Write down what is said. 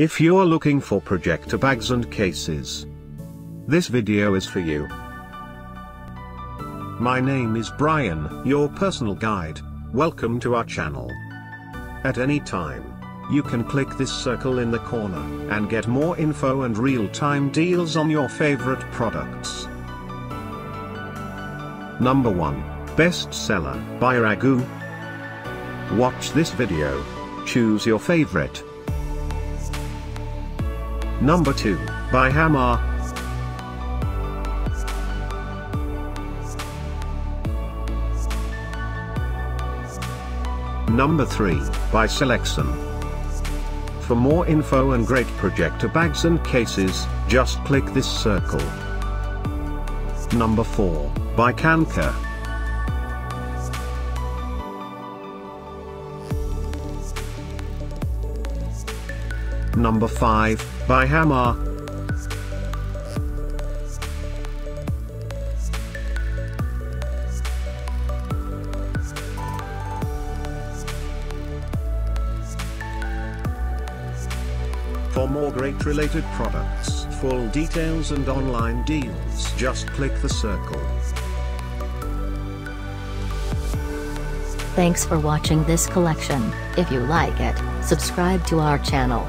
If you're looking for projector bags and cases, this video is for you. My name is Brian, your personal guide. Welcome to our channel. At any time, you can click this circle in the corner and get more info and real-time deals on your favorite products. Number 1. Bestseller by RAGU. Watch this video. Choose your favorite. Number 2, by Hama. Number 3, by Celexon. For more info and great projector bags and cases, just click this circle. Number 4, by Kanka. Number 5, by Hama. For more great related products, full details and online deals just click the circle. Thanks for watching this collection. If you like it, subscribe to our channel.